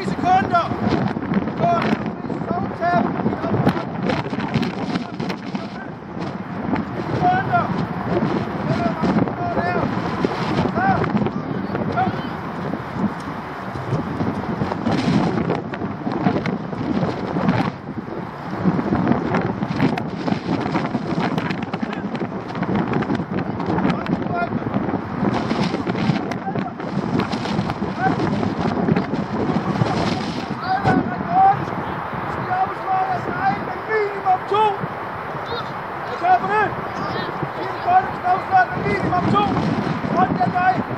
Easy, Condor! Minimum to. den vej!